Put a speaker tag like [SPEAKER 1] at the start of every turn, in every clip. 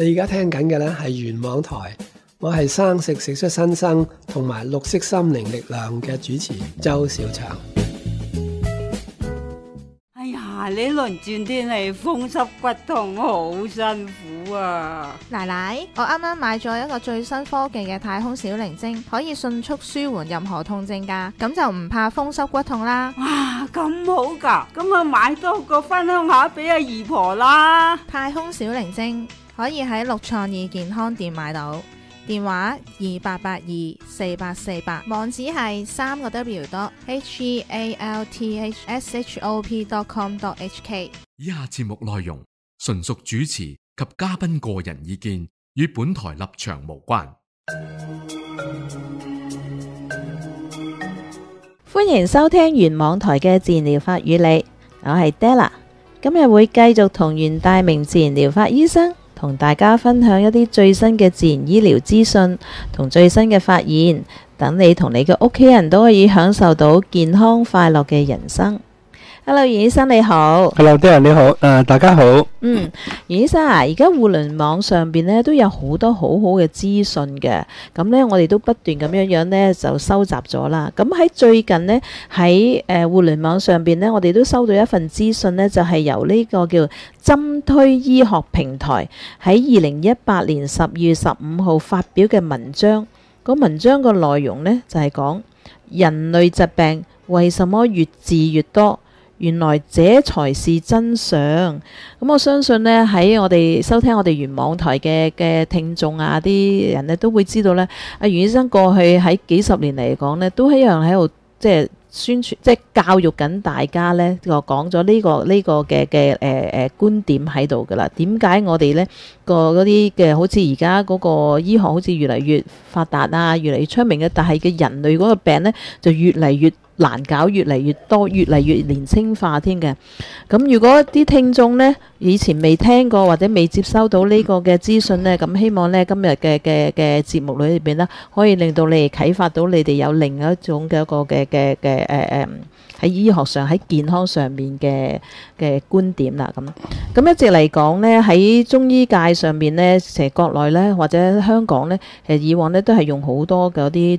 [SPEAKER 1] 你而家聽緊嘅呢係元網台，我係生食食出新生同埋綠色心靈力量嘅主持周小祥。
[SPEAKER 2] 哎呀，呢輪轉天氣風濕骨痛，好辛苦啊！
[SPEAKER 3] 奶奶，我啱啱買咗一個最新科技嘅太空小靈精，可以迅速舒緩任何痛症㗎，咁就唔怕風濕骨痛啦。
[SPEAKER 2] 哇，咁好噶，咁啊買多個分享下俾阿姨婆啦。
[SPEAKER 3] 太空小靈精可以喺六創意健康店買到，電話二八八二四八四八，網址係三個 W 多 H E A L T H S H O P dot com dot H K。
[SPEAKER 4] 以下節目內容純屬主持及嘉賓個人意見，與本台立場無關。
[SPEAKER 5] 歡迎收聽原網台嘅自然療法與你，我係 Della，今日會繼續同袁大明自然療法醫生同大家分享一啲最新嘅自然医疗資訊同最新嘅發現，等你同你嘅屋企人都可以享受到健康快樂嘅人生。Hello，袁醫生你好。
[SPEAKER 6] Hello，Darren 你好，誒、大家好。
[SPEAKER 5] 嗯，袁醫生啊，而家互聯網上邊咧都有好多好好嘅資訊嘅，咁咧我哋都不斷咁樣樣咧就收集咗啦。咁喺最近呢，喺誒、呃互聯網上邊咧，我哋都收到一份資訊咧，就係、由呢個叫針推醫學平台喺二零一八年十二月十五號發表嘅文章。個文章個內容咧，就係、講人類疾病為什麼越治越多。原來這才是真相。咁我相信呢，喺我哋收聽我哋原網台嘅嘅聽眾啊，啲人呢都會知道呢，阿袁醫生過去喺幾十年嚟講呢，都一樣喺度即係宣傳，即係教育緊大家呢，就講咗呢個呢、個嘅嘅誒誒觀點喺度噶啦。點解我哋呢個嗰啲嘅好似而家嗰個醫學好似越嚟越發達啊，越嚟越出名嘅，但係嘅人類嗰個病呢，就越嚟越難搞，越嚟越多，越嚟越年青化添嘅。咁如果啲聽眾呢，以前未聽過或者未接收到呢個嘅資訊呢，咁希望呢，今日嘅嘅嘅節目裏邊呢，可以令到你哋啟發到你哋有另一種嘅一個嘅嘅嘅誒誒喺醫學上喺健康上面嘅嘅觀點啦。咁咁一直嚟講呢，喺中醫界上面呢，其實國內呢，或者香港呢，其實以往呢都係用好多嗰啲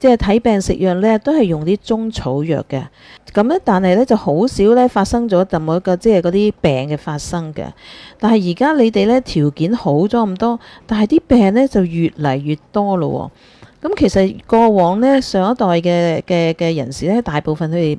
[SPEAKER 5] 即係睇病食藥咧，都係用啲中草藥嘅。咁咧，但係咧就好少咧發生咗就某一個即係嗰啲病嘅發生嘅。但係而家你哋咧條件好咗咁多，但係啲病咧就越嚟越多咯喎。咁其實過往咧上一代嘅嘅嘅人士咧，大部分佢哋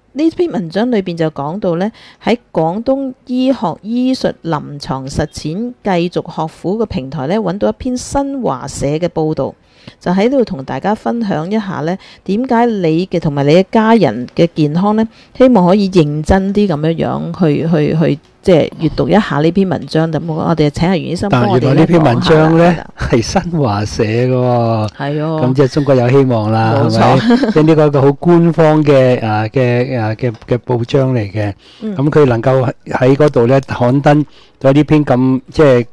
[SPEAKER 5] 呢篇文章裏邊就講到呢，喺廣東醫學醫術臨床實踐繼續學府嘅平台呢，揾到一篇新華社嘅報導，就喺度同大家分享一下呢，點解你嘅同埋你嘅家人嘅健康呢，希望可以認真啲咁樣樣去去去，即係閱讀一下呢篇文章。咁我我哋請阿袁醫生幫我哋
[SPEAKER 6] 呢篇文章
[SPEAKER 5] 咧
[SPEAKER 6] 呢係新華社嘅喎，
[SPEAKER 5] 係哦，
[SPEAKER 6] 咁即係中國有希望啦，
[SPEAKER 5] 冇
[SPEAKER 6] 係咪？即係呢個一個好官方嘅啊嘅啊嘅嘅報章嚟嘅，
[SPEAKER 5] 嗯。
[SPEAKER 6] 咁佢能夠喺嗰度咧刊登咗呢篇咁即係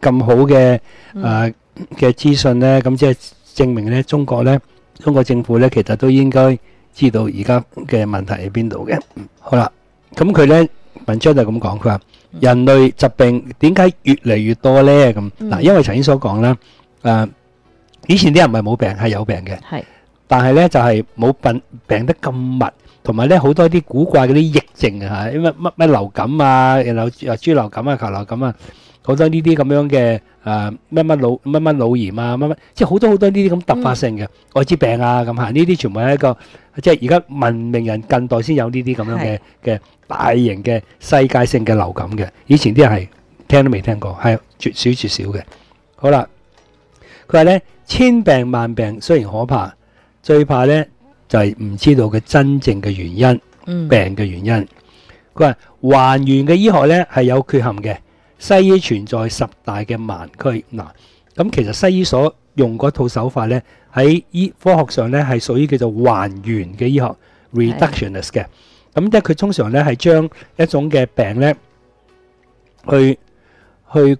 [SPEAKER 6] 咁好嘅
[SPEAKER 5] 嗯。
[SPEAKER 6] 啊嘅資訊咧，咁即係證明咧中國咧中國政府咧其實都應該知道而家嘅問題喺邊度嘅。好啦，咁佢咧文章就咁講，佢話人類疾病點解越嚟越多咧？咁
[SPEAKER 5] 嗯
[SPEAKER 6] 嗱，因為頭先所講啦，誒以前啲人唔係冇病，係有病嘅。
[SPEAKER 5] 係
[SPEAKER 6] 但係咧就係冇病病得咁密，同埋咧好多啲古怪嗰啲疫症啊，因為乜乜流感啊，然後又豬流感啊、禽流感啊，嗰好多呢啲咁樣嘅誒乜乜腦乜乜腦炎啊乜乜，即係好多好多呢啲咁突發性嘅艾滋病啊咁嚇，呢啲全部係一個即係而家文明人近代先有呢啲咁樣嘅嘅大型嘅世界性嘅流感嘅，以前啲人係聽都未聽過，係絕少絕少嘅。好啦，佢話咧千病萬病雖然可怕，最怕咧就係、唔知道佢真正嘅原因。
[SPEAKER 5] 嗯，
[SPEAKER 6] 病嘅原因。佢話還原嘅醫學咧係有缺陷嘅，西醫存在十大嘅盲區。嗱，咁其實西醫所用嗰套手法咧，喺醫科學上咧係屬於叫做還原嘅醫學 （reductionist） 嘅。咁即係佢通常咧係將一種嘅病咧，去去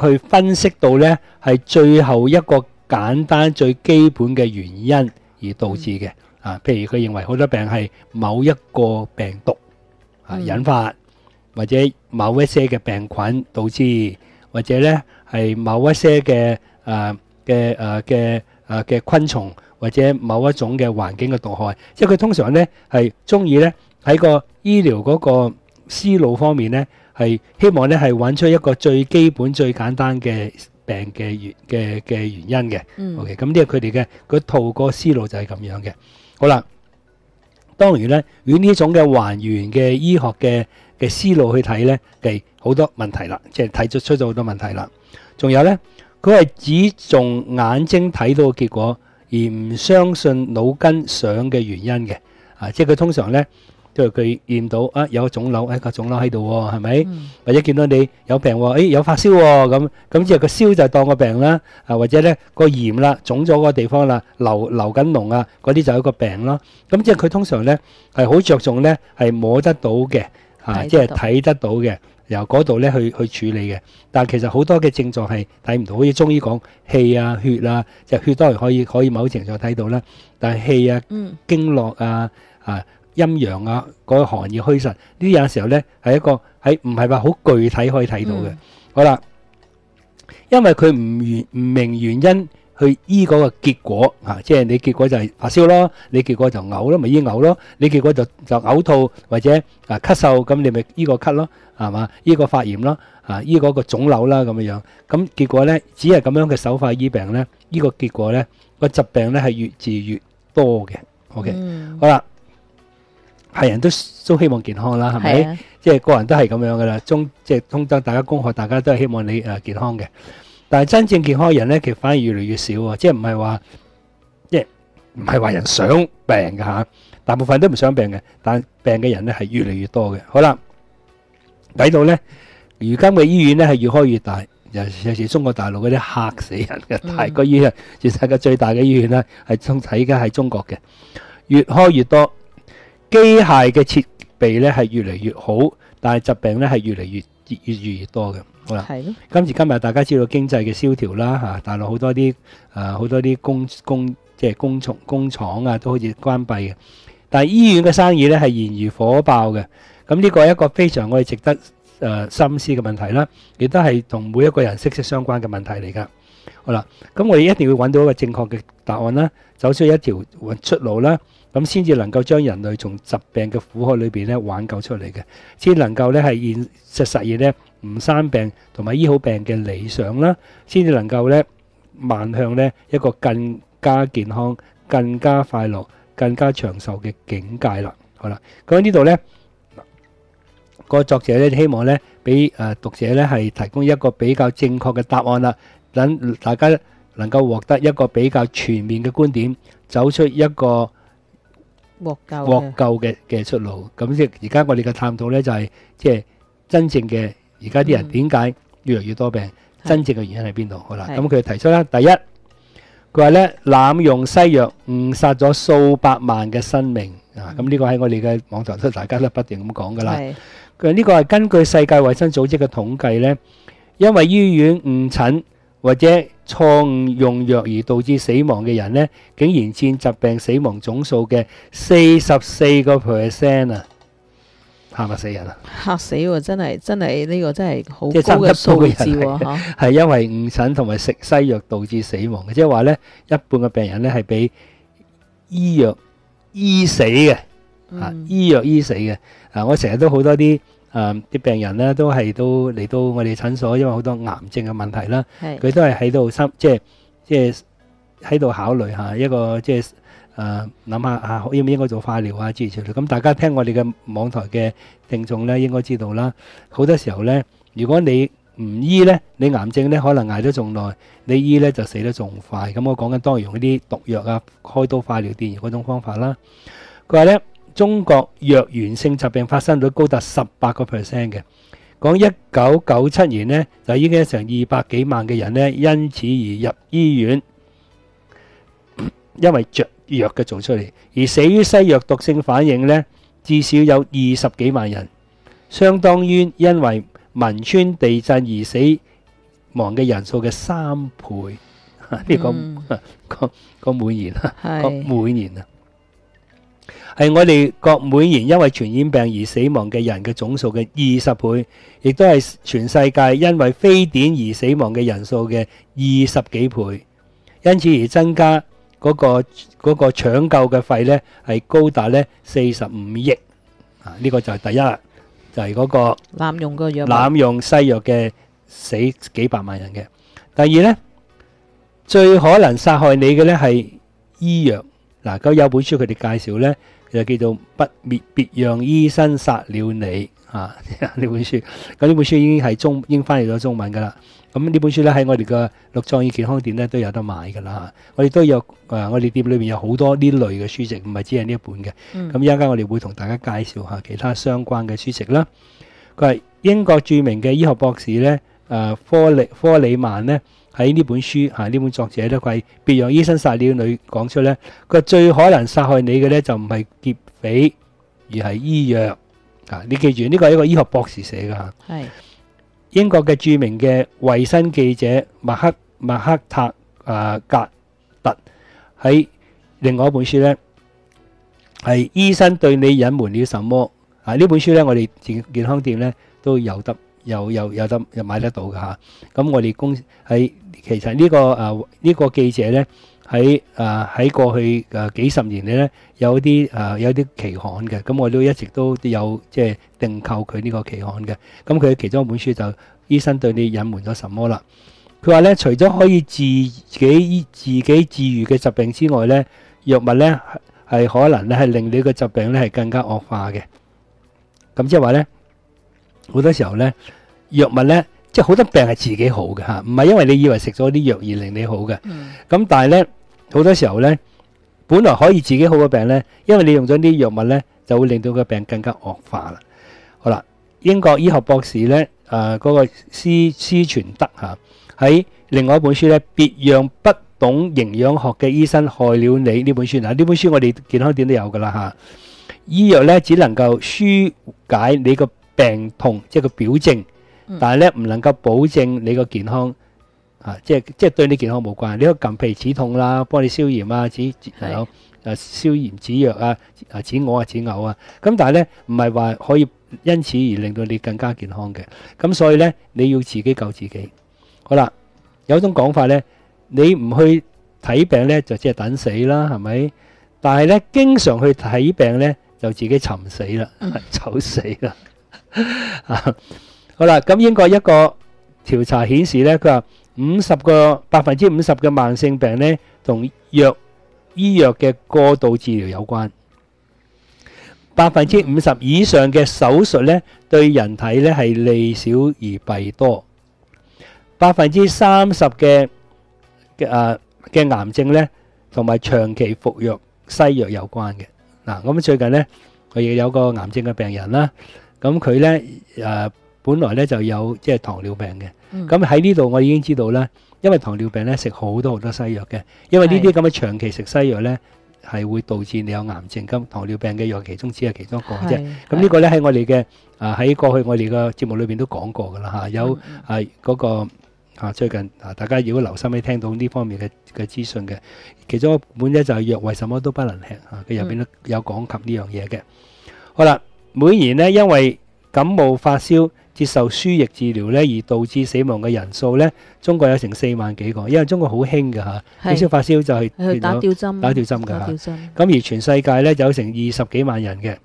[SPEAKER 6] 去分析到咧係最後一個簡單最基本嘅原因而導致嘅。啊，譬如佢認為好多病係某一個病毒啊
[SPEAKER 5] 嗯
[SPEAKER 6] 引發，或者某一些嘅病菌導致，或者咧係某一些嘅誒嘅誒嘅誒嘅昆蟲，或者某一種嘅環境嘅毒害。即係佢通常咧係中意咧喺個醫療嗰個思路方面咧，係希望咧係揾出一個最基本最簡單嘅病嘅原嘅嘅原因嘅。
[SPEAKER 5] 嗯
[SPEAKER 6] OK，咁呢個佢哋嘅嗰套個思路就係咁樣嘅。好啦，當然咧，以呢種嘅還原嘅醫學嘅嘅思路去睇咧，係好多問題啦，即係睇咗出咗好多問題啦。仲有咧，佢係只重眼睛睇到嘅結果，而唔相信腦筋想嘅原因嘅。啊，即係佢通常咧，即係佢見到啊有個腫瘤，一個腫瘤喺度喎，係咪？
[SPEAKER 5] 嗯
[SPEAKER 6] 或者見到你有病喎，誒有發燒喎，咁咁即係個燒就當個病啦，啊或者咧個炎啦，腫咗個地方啦，流流緊膿啊，嗰啲就係一個病咯。咁即係佢通常咧係好着重咧係摸得到嘅，啊即係
[SPEAKER 5] 睇得到
[SPEAKER 6] 嘅，由嗰度咧去去處理嘅。但係其實好多嘅症狀係睇唔到，好似中醫講氣啊、血啊，就血當然可以可以某程度睇到啦，但係氣啊。
[SPEAKER 5] 嗯
[SPEAKER 6] 經絡啊、啊陰陽啊，嗰、個寒熱虛實，呢啲有時候咧係一個喺唔係話好具體可以睇到嘅。
[SPEAKER 5] 嗯
[SPEAKER 6] 好啦，因為佢唔原唔明原因去醫嗰個結果啊，即係你結果就係發燒咯，你結果就嘔咯，咪醫嘔咯，你結果就就嘔吐或者啊咳嗽，咁你咪醫個咳咯，係嘛？醫個發炎咯，啊醫嗰個腫瘤啦咁樣樣，咁結果咧只係咁樣嘅手法醫病咧，呢、個結果咧個疾病咧係越治越多嘅。OK。
[SPEAKER 5] 嗯
[SPEAKER 6] 好啦，係人都都希望健康啦，係咪？即係個人都係咁樣噶啦，中即係通得大家公學，大家都係希望你誒、呃健康嘅。但係真正健康嘅人咧，其實反而越嚟越少啊！即係唔係話，即係唔係話人想病嘅嚇，大部分都唔想病嘅，但病嘅人咧係越嚟越多嘅。好啦，睇到咧，如今嘅醫院咧係越開越大，尤尤其是中國大陸嗰啲嚇死人嘅
[SPEAKER 5] 嗯
[SPEAKER 6] 大個醫院，全世界最大嘅醫院咧係中喺而家係中國嘅，越開越多。機械嘅設備咧係越嚟越好，但係疾病咧係越嚟越越越越越多嘅。好啦，今時今日大家知道經濟嘅蕭條啦嚇，大陸好多啲誒好多啲工工即係工廠工廠啊都好似關閉嘅，但係醫院嘅生意咧係燃如火爆嘅。咁呢個係一個非常我哋值得誒、呃深思嘅問題啦，亦都係同每一個人息息相關嘅問題嚟㗎。好啦，咁我哋一定要揾到一個正確嘅答案啦，走出一條出路啦，咁先至能夠將人類從疾病嘅苦海裏邊咧挽救出嚟嘅，先能夠咧係現實實現咧唔生病同埋醫好病嘅理想啦，先至能夠咧邁向咧一個更加健康、更加快樂、更加長壽嘅境界啦。好啦，咁喺呢度咧，個作者咧希望咧俾誒讀者咧係提供一個比較正確嘅答案啦。等大家能夠獲得一個比較全面嘅觀點，走出一個
[SPEAKER 5] 獲救
[SPEAKER 6] 獲
[SPEAKER 5] 嘅
[SPEAKER 6] 救嘅嘅出路。咁即係而家我哋嘅探討咧，就係即係真正嘅而家啲人
[SPEAKER 5] 嗯
[SPEAKER 6] 點解越嚟越多病，真正嘅原因喺邊度？好啦，咁佢提出啦，第一，佢話咧濫用西藥誤殺咗數百萬嘅生命啊！咁呢個喺我哋嘅網台都大家都不斷咁講噶啦。佢話呢個係根據世界衛生組織嘅統計咧，因為醫院誤診或者錯誤用藥而導致死亡嘅人咧，竟然佔疾病死亡總數嘅四十四個 percent 啊！嚇咪死人啊！
[SPEAKER 5] 嚇死喎！真係真係呢個真係好高嘅數字喎嚇，
[SPEAKER 6] 係因為誤診同埋食西藥導致死亡嘅，即係話咧，一半嘅病人咧係俾醫藥醫死嘅。吓，
[SPEAKER 5] 嗯
[SPEAKER 6] 醫藥醫死嘅。啊，我成日都好多啲誒啲病人咧都係都嚟到我哋診所，因為好多癌症嘅問題啦，
[SPEAKER 5] 係
[SPEAKER 6] 佢都係喺度心即係即係喺度考慮下一個即係誒諗下啊，應唔應該做化療啊諸如此類。咁大家聽我哋嘅網台嘅聽眾咧，應該知道啦。好多時候咧，如果你唔醫咧，你癌症咧可能捱得仲耐；你醫咧就死得仲快。咁我講緊當然用嗰啲毒藥啊、開刀、化療、電療嗰種方法啦。佢話咧，中國藥源性疾病發生率高達十八個 percent 嘅。講一九九七年呢，就已經成二百幾萬嘅人呢，因此而入醫院，因為着藥嘅做出嚟，而死於西藥毒性反應呢，至少有二十幾萬人，相當於因為汶川地震而死亡嘅人數嘅三倍。呢個
[SPEAKER 5] 嗯。
[SPEAKER 6] 個個每年啊，個每年啊，係我哋國每年因為傳染病而死亡嘅人嘅總數嘅二十倍，亦都係全世界因為非典而死亡嘅人數嘅二十幾倍，因此而增加嗰、個嗰、個搶救嘅費咧係高達咧四十五億啊！呢、個就係第一啦，就係、嗰個。
[SPEAKER 5] 濫用個藥物
[SPEAKER 6] 濫用西藥嘅死幾百萬人嘅。第二咧，最可能殺害你嘅咧係醫藥。嗱，咁有本書佢哋介紹咧，就叫做《不滅別讓醫生殺了你》啊，呢本書。咁呢本書已經係中已經翻譯咗中文噶啦。咁呢本書咧，喺我哋嘅六創意健康店咧都有得買噶啦。我哋都有誒、呃我哋店裏面有好多呢類嘅書籍，唔係只係呢一本嘅。
[SPEAKER 5] 嗯
[SPEAKER 6] 咁一陣間我哋會同大家介紹下其他相關嘅書籍啦。佢係英國著名嘅醫學博士咧，誒、科利科里曼咧喺呢本書嚇呢、本作者咧，佢係別讓醫生殺了你講出咧，佢話最可能殺害你嘅咧就唔係劫匪，而係醫藥啊！你記住呢個係一個醫學博士寫嘅嚇。
[SPEAKER 5] 係
[SPEAKER 6] 英國嘅著名嘅衛生記者麥克麥克塔誒、呃格特喺另外一本書咧，係醫生對你隱瞞了什麼啊？呢本書咧，我哋健健康店咧都有得有有有得有買得到嘅嚇。咁、我哋公喺其實呢、個誒呢、個記者咧喺誒喺過去誒幾十年嚟咧有啲誒、有啲期刊嘅，咁我都一直都有即係訂購佢呢個期刊嘅。咁佢其中一本書就醫生對你隱瞞咗什麼啦？佢話咧，除咗可以自己自己治癒嘅疾病之外咧，藥物咧係可能咧係令你嘅疾病咧係更加惡化嘅。咁即係話咧，好多時候咧，藥物咧即係好多病係自己好嘅嚇，唔係因為你以為食咗啲藥而令你好嘅。
[SPEAKER 5] 嗯
[SPEAKER 6] 咁但係咧，好多時候咧，本來可以自己好嘅病咧，因為你用咗啲藥物咧，就會令到個病更加惡化啦。好啦，英國醫學博士咧，誒、嗰、個施施傳德嚇喺另外一本書咧，別讓不懂營養學嘅醫生害了你呢本書嗱，呢本書我哋健康店都有噶啦嚇。醫藥咧只能夠舒解你個病痛，即係個表徵，
[SPEAKER 5] 嗯
[SPEAKER 6] 但係咧唔能夠保證你個健康。啊，即係即係對你健康冇關，你可以撳皮止痛啦，幫你消炎啊，止止
[SPEAKER 5] 係
[SPEAKER 6] 有誒消炎止藥啊，啊止嘔啊止嘔啊，咁但係咧唔係話可以因此而令到你更加健康嘅，咁所以咧你要自己救自己。好啦，有種講法咧，你唔去睇病咧就即係等死啦，係咪？但係咧經常去睇病咧就自己尋死啦，走死啦。啊，好啦，咁英國一個調查顯示咧，佢話。五十個百分之五十嘅慢性病咧，同藥醫藥嘅過度治療有關。百分之五十以上嘅手術咧，對人體咧係利少而弊多。百分之三十嘅嘅誒嘅癌症咧，同埋長期服藥西藥有關嘅。嗱，咁最近咧，我亦有個癌症嘅病人啦，咁佢咧誒本來咧就有即係糖尿病嘅。
[SPEAKER 5] 嗯
[SPEAKER 6] 咁喺呢度我已經知道啦，因為糖尿病咧食好多好多西藥嘅，因為呢啲咁嘅長期食西藥咧係會導致你有癌症。咁糖尿病嘅藥其中只係其中一個啫。咁呢個咧喺我哋嘅啊喺過去我哋嘅節目裏邊都講過噶啦嚇，有
[SPEAKER 5] 嗯
[SPEAKER 6] 啊嗰個啊最近啊大家如果留心咧聽到呢方面嘅嘅資訊嘅，其中一本咧就係藥為什麼都不能吃嚇，佢入邊都有講及呢樣嘢嘅。好啦，每年呢，因為感冒發燒接受輸液治療咧，而導致死亡嘅人數咧，中國有成四萬幾個，因為中國好興嘅嚇，
[SPEAKER 5] 係
[SPEAKER 6] 幾燒發燒就係
[SPEAKER 5] 去打吊針，
[SPEAKER 6] 打吊針㗎
[SPEAKER 5] 嚇
[SPEAKER 6] 咁而全世界咧就有成二十幾萬人嘅，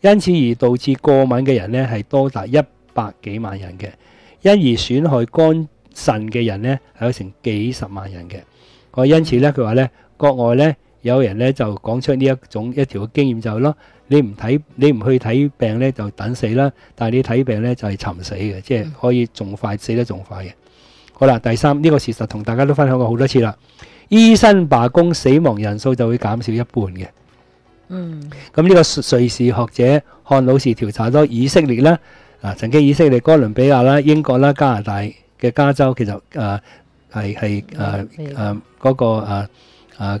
[SPEAKER 6] 因此而導致過敏嘅人咧係多達一百幾萬人嘅，因而損害肝腎嘅人咧係有成幾十萬人嘅。我因此咧，佢話咧，國外咧有人咧就講出呢一種一條嘅經驗就係咯，你唔睇你唔去睇病咧就等死啦，但係你睇病咧就係尋死嘅，即係可以仲快死得仲快嘅。好啦，第三呢個事實同大家都分享過好多次啦。醫生罷工，死亡人數就會減少一半嘅。
[SPEAKER 5] 嗯
[SPEAKER 6] 咁呢個瑞士學者漢老士調查咗以色列啦，啊曾經以色列、哥倫比亞啦、英國啦、加拿大嘅加州，其實誒係係誒誒嗰個誒誒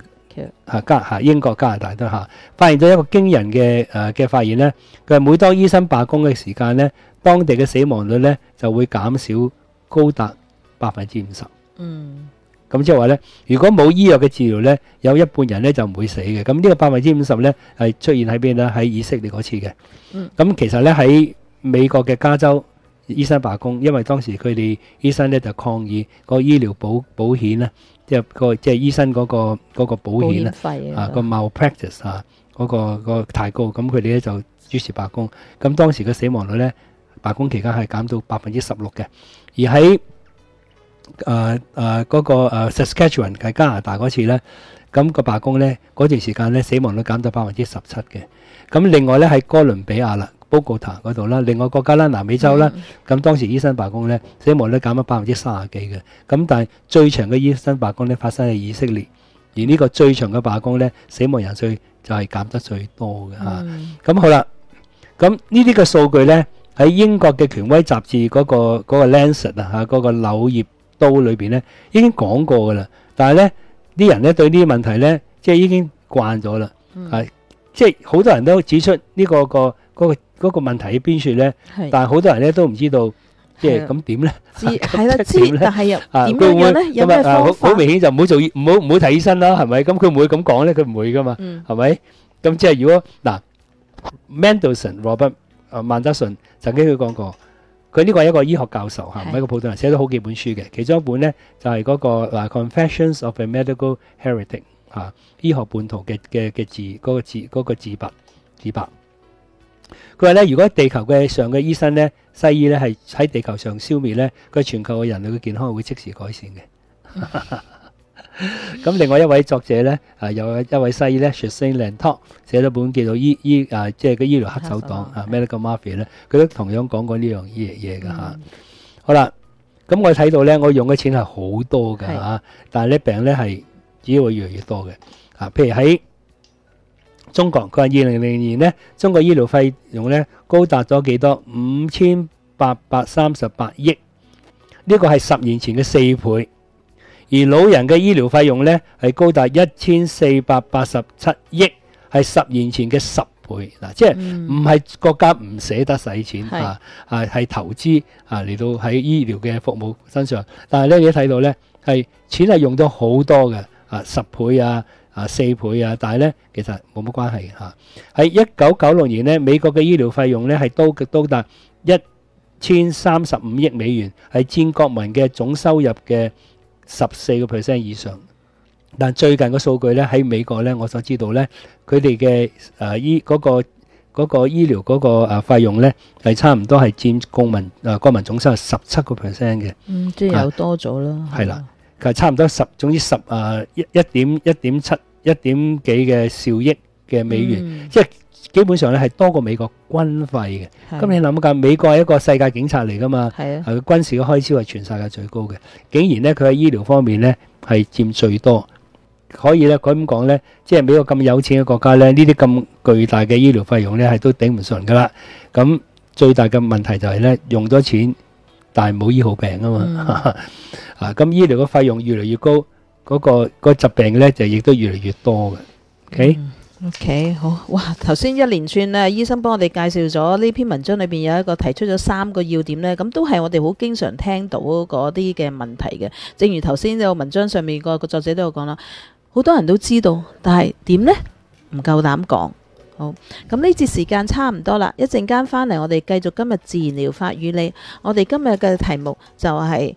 [SPEAKER 5] 其實
[SPEAKER 6] 嚇加嚇英國、加拿大都嚇，發現咗一個驚人嘅誒嘅發現咧，佢係每當醫生罷工嘅時間咧，當地嘅死亡率咧就會減少高達百分之五十。
[SPEAKER 5] 嗯
[SPEAKER 6] 咁即係話咧，如果冇醫藥嘅治療咧，有一半人咧就唔會死嘅。咁呢個百分之五十咧係出現喺邊咧？喺以色列嗰次嘅。
[SPEAKER 5] 嗯
[SPEAKER 6] 咁其實咧喺美國嘅加州醫生罷工，因為當時佢哋醫生咧就抗議個醫療保保險咧，即係個即係醫生嗰、個嗰、個保
[SPEAKER 5] 保險
[SPEAKER 6] 險咧
[SPEAKER 5] 費
[SPEAKER 6] 啊個 malpractice 啊嗰、個、個太高，咁佢哋咧就支持罷工。咁當時嘅死亡率咧罷工期間係減到百分之十六嘅，而喺誒誒嗰個誒 Saskatchewan 喺加拿大嗰次咧，咁、個罷工咧嗰段時間咧死亡率減到百分之十七嘅。咁另外咧喺哥倫比亞啦、Bogota 嗰度啦，另外國家啦、南美洲啦，咁、當時醫生罷工咧死亡率減咗百分之三十幾嘅。咁但係最長嘅醫生罷工咧發生喺以色列，而呢個最長嘅罷工咧死亡人數就係減得最多嘅嚇。
[SPEAKER 5] 嗯
[SPEAKER 6] 咁好啦，咁呢啲嘅數據咧，喺英國嘅權威雜誌嗰、個嗰、個 Lancet 啊嚇嗰個柳葉刀裏邊咧已經講過噶啦。但係咧啲人咧對呢啲問題咧，即係已經慣咗啦，
[SPEAKER 5] 嗯
[SPEAKER 6] 係即係好多人都指出呢、個個嗰、個嗰、個問題喺邊處
[SPEAKER 5] 咧，
[SPEAKER 6] 但係好多人咧都唔知道，即係
[SPEAKER 5] 係啊
[SPEAKER 6] 咁點咧？
[SPEAKER 5] 知 係啦，知但係又
[SPEAKER 6] 啊，
[SPEAKER 5] 點
[SPEAKER 6] 佢會唔會
[SPEAKER 5] 樣樣咧？有咩
[SPEAKER 6] 咁啊啊好
[SPEAKER 5] 方法
[SPEAKER 6] 好？明顯就唔好做醫，唔好唔好睇醫生啦，係咪？咁佢唔會咁講咧，佢唔會噶嘛。
[SPEAKER 5] 嗯
[SPEAKER 6] 係咪？咁即係如果嗱，Mendelssohn Robert 啊曼德遜曾經佢講過，佢呢個係一個醫學教授嚇，唔係一個普通人，寫咗好幾本書嘅。其中一本咧就係、嗰、個嗱 Confessions of a Medical Heretic 嚇、醫學叛徒嘅嘅嘅自嗰、個自嗰、個自白自白。佢話咧，如果地球嘅上嘅醫生咧、西醫咧係喺地球上消滅咧，佢全球嘅人類嘅健康會即時改善嘅。咁另外一位作者咧，啊有一位西醫咧 s h a s i n Lantok 寫咗本叫做醫醫啊，即係個醫療黑手黨啊 medical mafia 咧，佢都同樣講過呢樣嘢嘢嘅吓。好啦，咁我睇到咧，我用嘅錢係好多㗎
[SPEAKER 5] 係
[SPEAKER 6] 嚇，但係咧病咧係只會越嚟越多嘅。啊，譬如喺中國，佢話二零零零年呢，中國醫療費用咧高達咗幾多？五千八百三十八億，呢個係十年前嘅四倍。而老人嘅醫療費用咧係高達一千四百八十七億，係十年前嘅十倍。嗱，即係
[SPEAKER 5] 嗯
[SPEAKER 6] 唔係國家唔捨得使錢
[SPEAKER 5] 係
[SPEAKER 6] 啊，啊係投資啊嚟到喺醫療嘅服務身上，但係咧你一睇到咧係錢係用咗好多嘅啊十倍啊啊四倍啊，但係咧其實冇乜關係嚇。喺一九九六年咧，美國嘅醫療費用咧係高高達一千三十五億美元，係佔國民嘅總收入嘅十四個 percent 以上。但最近嘅數據咧喺美國咧，我所知道咧，佢哋嘅誒醫嗰、個嗰、個醫療嗰個誒費用咧係差唔多係佔公民誒、國民總收入十七個 percent 嘅。
[SPEAKER 5] 嗯，即係有多咗啦。
[SPEAKER 6] 係啦佢係差唔多十，總之十啊一一點一點七一點幾嘅兆億嘅美元，
[SPEAKER 5] 嗯
[SPEAKER 6] 即係基本上咧係多過美國軍費嘅。咁你諗下，美國係一個世界警察嚟噶嘛？
[SPEAKER 5] 係啊，
[SPEAKER 6] 係佢軍事嘅開支係全世界最高嘅，竟然咧佢喺醫療方面咧係佔最多。可以咧，佢咁講咧，即係美國咁有錢嘅國家咧，呢啲咁巨大嘅醫療費用咧係都頂唔順噶啦。咁最大嘅問題就係咧，用咗錢，但係冇醫好病啊嘛。啊，咁醫療嘅費用越嚟越高，嗰、個嗰個疾病咧就亦都越嚟越多嘅。
[SPEAKER 5] OK，OK，好哇！頭先一連串咧，醫生幫我哋介紹咗呢篇文章裏邊有一個提出咗三個要點呢，咁都係我哋好經常聽到嗰啲嘅問題嘅。正如頭先有文章上面個個作者都有講啦，好多人都知道，但係點呢？唔夠膽講。好，咁呢节时间差唔多啦，一阵间翻嚟我哋继续今日自然疗法与你。我哋今日嘅题目就係、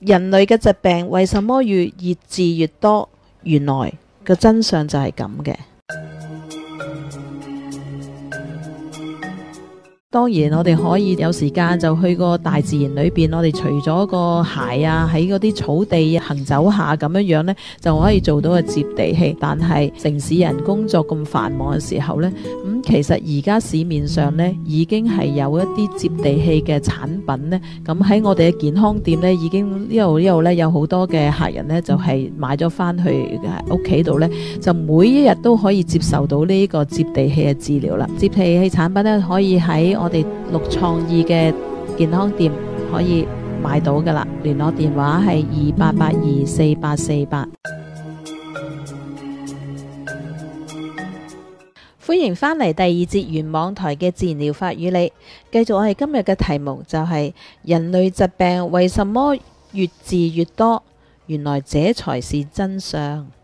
[SPEAKER 5] 人类嘅疾病为什么越越治越多？原来个真相就系咁嘅。當然，我哋可以有時間就去個大自然裏邊，我哋除咗個鞋啊，喺嗰啲草地行走下咁樣樣呢，就可以做到個接地氣。但係城市人工作咁繁忙嘅時候呢，咁、其實而家市面上呢已經係有一啲接地氣嘅產品呢。咁喺我哋嘅健康店呢，已經呢度呢度呢有好多嘅客人呢，就係、買咗翻去屋企度呢，就每一日都可以接受到呢個接地氣嘅治療啦。接地氣產品呢，可以喺我哋六創意嘅健康店可以買到噶啦，聯絡電話係二八八二四八四八。歡迎翻嚟第二節原網台嘅自然療法與你，繼續我哋今日嘅題目就係、人類疾病為什麼越治越多？原來這才是真相。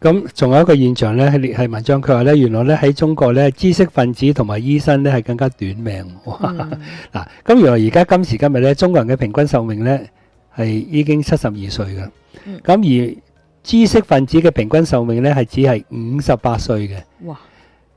[SPEAKER 5] 咁
[SPEAKER 6] 仲有一個現象咧，係係文章佢話咧，原來咧喺中國咧，知識分子同埋醫生咧係更加短命。嗱，咁原來而家今時今日咧，中國人嘅平均壽命咧係已經七十二歲嘅。
[SPEAKER 5] 嗯
[SPEAKER 6] 咁而知識分子嘅平均壽命咧係只係五十八歲嘅。
[SPEAKER 5] 哇！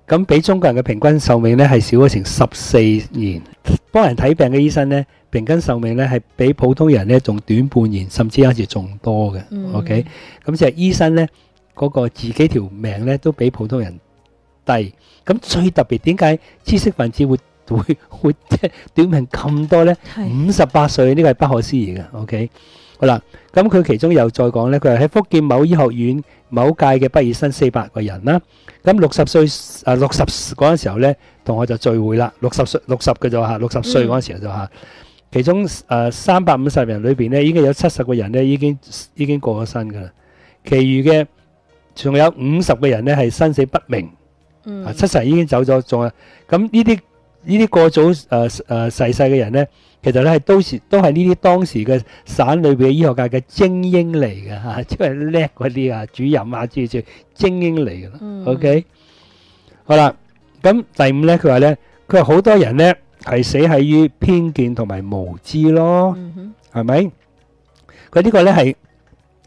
[SPEAKER 6] 咁比中國人嘅平均壽命咧係少咗成十四年。幫人睇病嘅醫生咧，平均壽命咧係比普通人咧仲短半年，甚至有時仲多嘅。
[SPEAKER 5] 嗯
[SPEAKER 6] OK，咁即係醫生咧嗰、個自己條命咧都比普通人低。咁最特別點解知識分子會會會即係短命咁多咧？五十八歲呢個係不可思議嘅。OK，好啦，咁佢其中又再講咧，佢係喺福建某醫學院某屆嘅畢業生四百個人啦。咁六十歲啊六十嗰陣時候咧，同學就聚會啦。六十歲六十嘅就嚇，六十歲嗰陣時候就嚇。其中誒三百五十人裏邊咧，已經有七十個人咧已經已經過咗身㗎啦。其餘嘅仲有五十個人咧係生死不明。
[SPEAKER 5] 嗯
[SPEAKER 6] 啊，七十人已經走咗，仲有咁呢啲呢啲過早誒誒逝世嘅人咧，其實咧係都時都係呢啲當時嘅省裏邊嘅醫學界嘅精英嚟嘅嚇，即係叻嗰啲啊，主任啊諸如此類精英嚟嘅啦。
[SPEAKER 5] 嗯
[SPEAKER 6] OK，好啦，咁第五咧，佢話咧，佢話好多人咧係死喺於偏見同埋無知咯。
[SPEAKER 5] 嗯哼
[SPEAKER 6] 係咪？佢呢個咧係